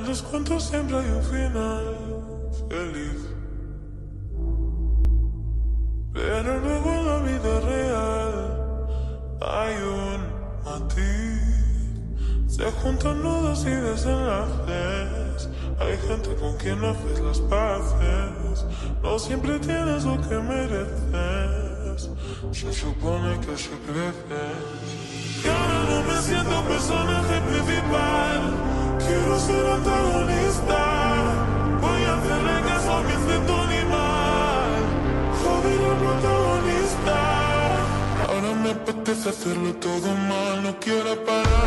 en los cuentos siempre hay un final feliz. Pero luego en la vida real hay un matiz. Se juntan nudos y desenlaces. Hay gente con quien no haces las paces. No siempre tienes lo que mereces. Se supone que se crece. Y ahora no me siento personaje privado ser antagonista voy a hacer regreso a mi intento animal. Joder el protagonista. Ahora me apetece hacerlo todo mal no quiero parar.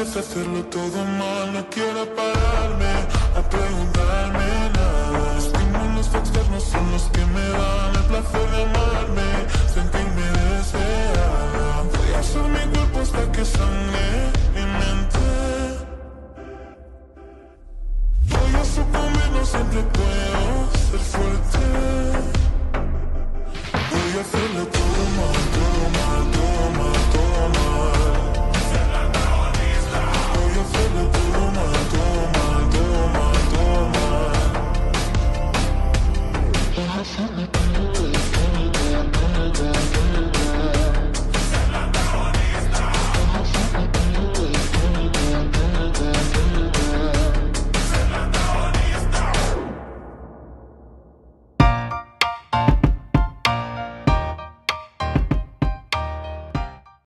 empecé a hacerlo todo mal. No quiero pararme a preguntarme nada. Estímulos externos son los que me dan.